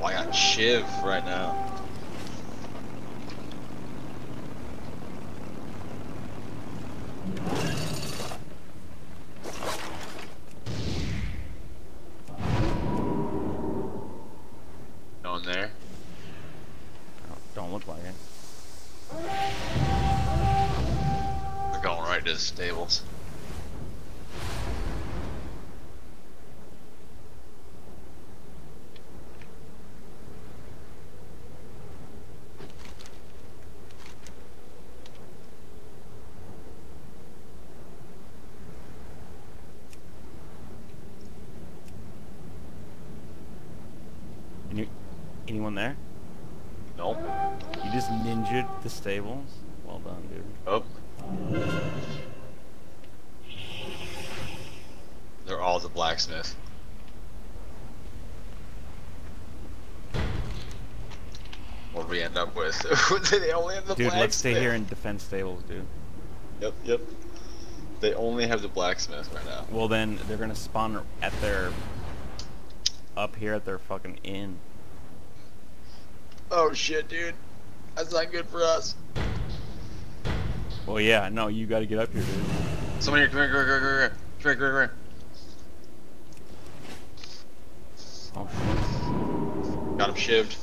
Oh, I got Shiv right now. No one there? Don't look like it. We're going right to the stables. Anyone there? Nope. You just ninjaed the stables? Well done, dude. Oh. They're all the blacksmith. What do we end up with? they only have the Dude, blacksmith. let's stay here and defend stables, dude. Yep, yep. They only have the blacksmith right now. Well, then they're gonna spawn at their up here at their fucking inn. Oh shit, dude. That's not good for us. Well, yeah, no, you got to get up here, dude. Someone here, come here, come here, come here, come here, come here, come here. Oh, Got him shivved.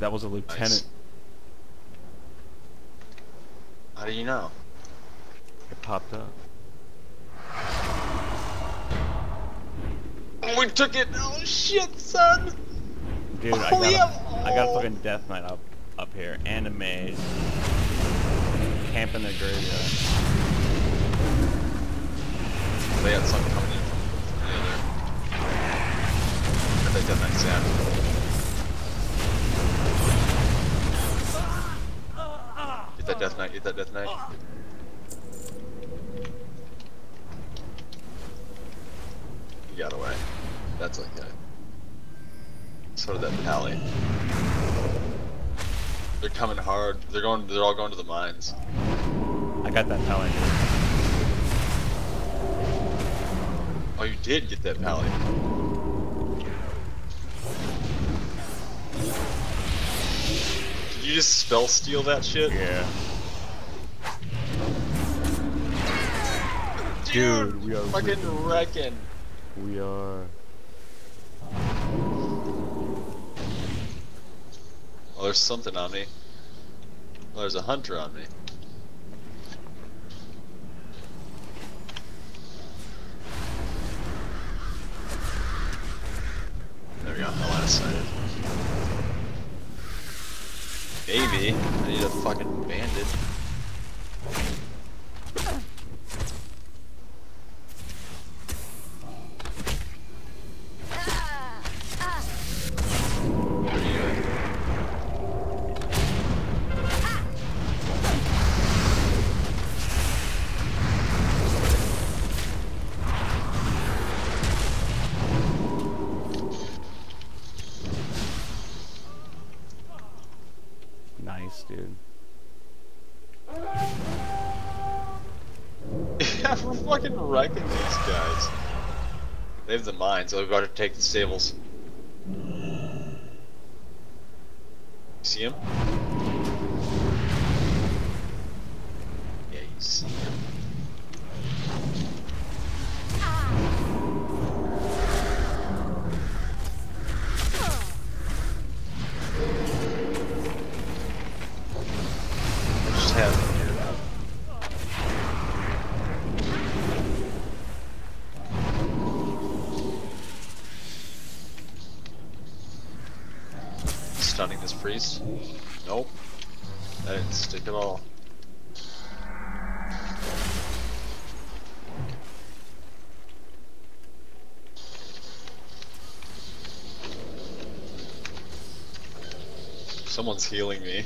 that was a lieutenant. How do you know? It popped up. We took it. Oh shit, son. Dude, I Oh, got yeah. a, I got a fucking death knight up up here and a mage. Camp in the graveyard. They had something coming in from the other. I think that makes sense. Get that death knight. Get that death knight. He got away. That's like okay. sort of that pally. They're coming hard. They're going. They're all going to the mines. I got that pally. Oh, you did get that pally. Did you just spell steal that shit? Yeah. Dude, we are fucking wrecking. We are. Oh, there's something on me. Oh, there's a hunter on me. There we go. I last sighted. Maybe. I need a fucking bandit. Nice, dude. Yeah, we're fucking wrecking these guys. They have the mines, so we've got to take the stables. See him? Stunning this priest. Nope. That didn't stick at all. Someone's healing me.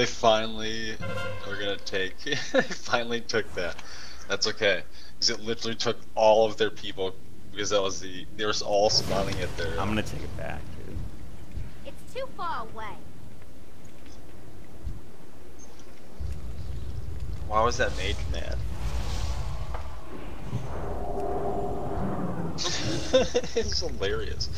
They finally are gonna take. they finally took that. That's okay, because it literally took all of their people. Because that was the they were all spawning at their. I'm gonna take it back, dude. It's too far away. Why was that made mad? it's hilarious.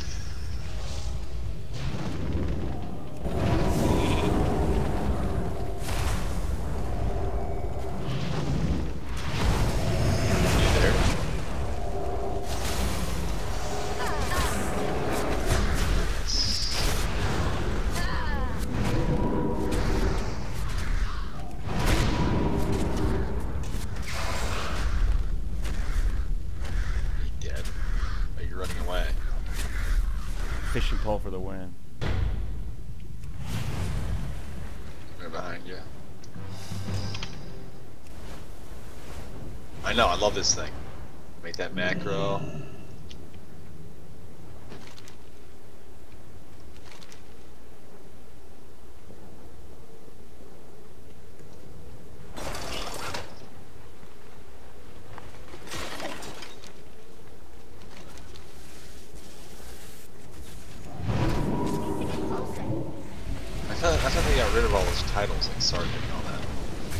Fishing pole for the win. Right behind you. I know, I love this thing. Make that macro. Getting closer. I thought I thought they rid of all those titles like Sergeant and all that.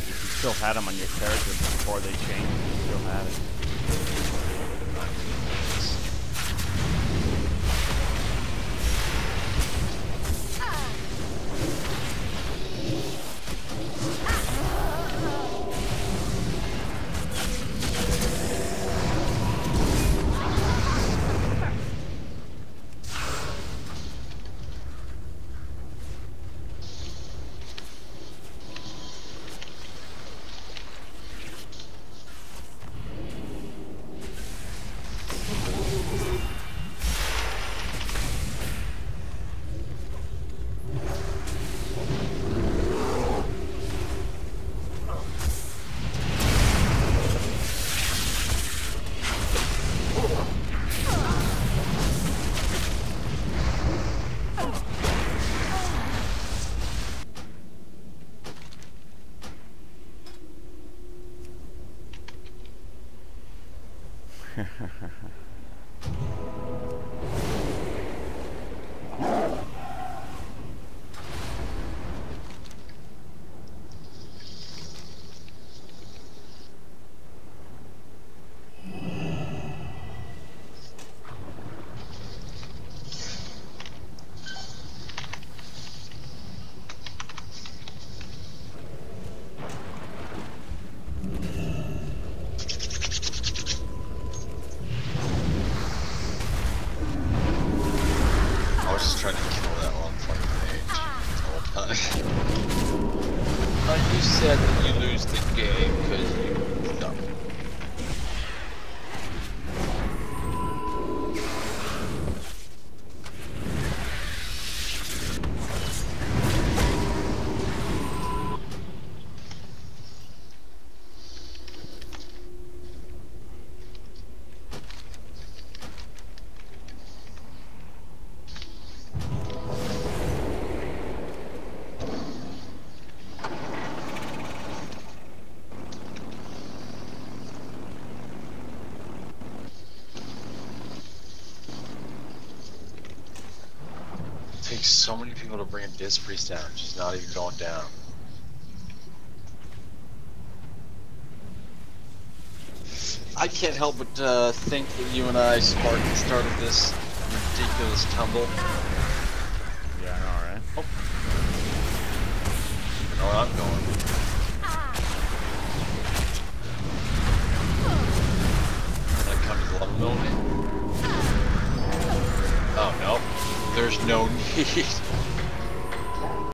You still had them on your character before they changed. You still had it. Sad that you lose the game takes so many people to bring a disc priest down. She's not even going down. I can't help but uh, think that you and I sparked the start of this ridiculous tumble. Yeah, I know, right? You know where I'm going. That comes to level building. Oh no, there's no need.